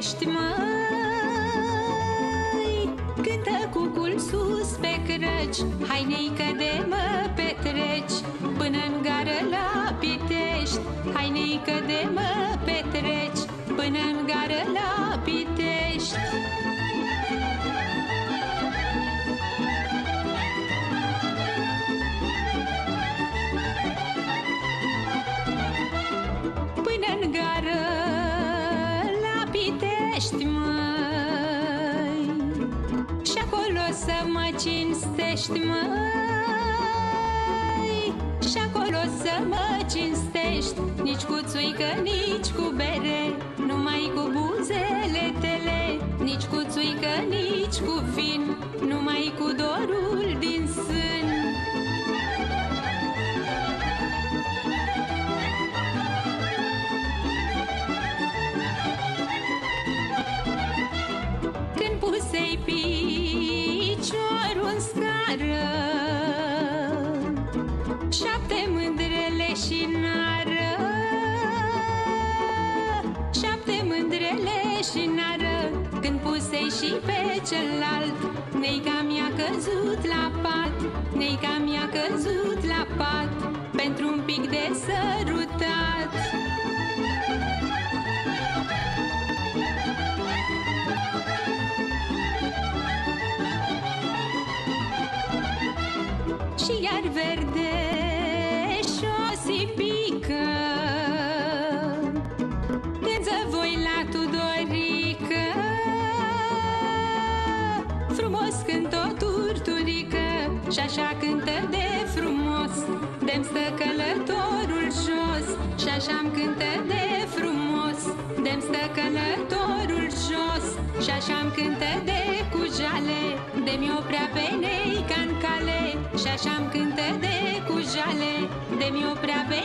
pitești, măi? Cântă cucul sus pe crăci Hai neică de mă petreci. Până în gară la Pitești Hai neică de mă petreci. Până în gară la Pitești. Până în gară la Pitești, măi. Și acolo să mă cinstești, măi. Și acolo să mă cinstești Nici cu țuică, nici cu bere Numai cu buzele tele Nici cu țuică, nici cu vin Numai cu dorul piciorul în scară. Șapte mândrele și nară. Șapte mândrele și nară. Când pusei și pe celălalt Neica mi-a căzut la pat. Neica mi-a căzut la pat. Pentru un pic de sărutat și iar verde și o sipică. Când voi la Tudorică Frumos cânt o turturică Și așa cântă de frumos. Dem stă călătorul jos Și așa-mi cântă de frumos. Dem stă călătorul jos Și așa-mi cântă de cu jale De-mi oprea pe așa-mi cântă de cu jale De-mi oprea pe